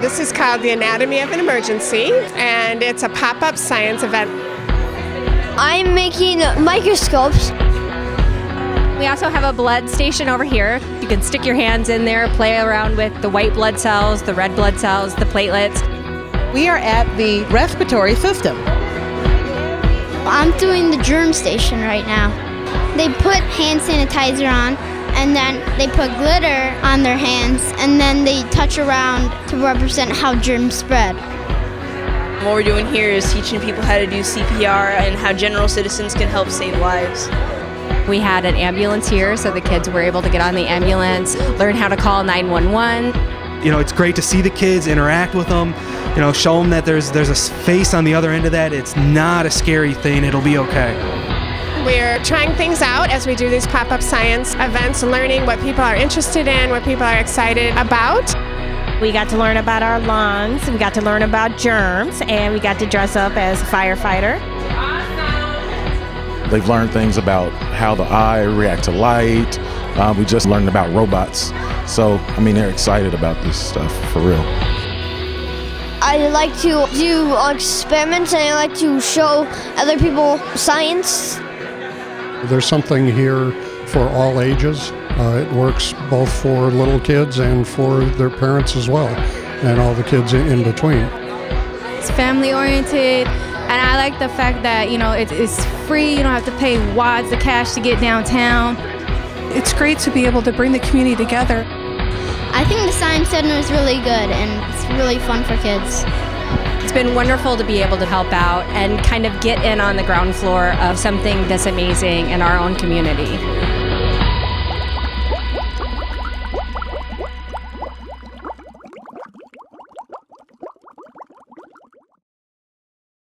This is called The Anatomy of an Emergency, and it's a pop up science event. I'm making microscopes. We also have a blood station over here. You can stick your hands in there, play around with the white blood cells, the red blood cells, the platelets. We are at the respiratory system. I'm doing the germ station right now. They put hand sanitizer on and then they put glitter on their hands and then they touch around to represent how germs spread. What we're doing here is teaching people how to do CPR and how general citizens can help save lives. We had an ambulance here, so the kids were able to get on the ambulance, learn how to call 911. You know, it's great to see the kids interact with them. You know, show them that there's there's a face on the other end of that. It's not a scary thing. It'll be okay. We're trying things out as we do these pop up science events, learning what people are interested in, what people are excited about. We got to learn about our lungs, we got to learn about germs, and we got to dress up as a firefighter. They've learned things about how the eye reacts to light. Uh, we just learned about robots. So, I mean, they're excited about this stuff for real. I like to do experiments and I like to show other people science. There's something here for all ages. Uh, it works both for little kids and for their parents as well, and all the kids in between. It's family oriented, and I like the fact that you know it, it's free. You don't have to pay wads of cash to get downtown. It's great to be able to bring the community together. I think the Science Center is really good and it's really fun for kids. It's been wonderful to be able to help out and kind of get in on the ground floor of something that's amazing in our own community.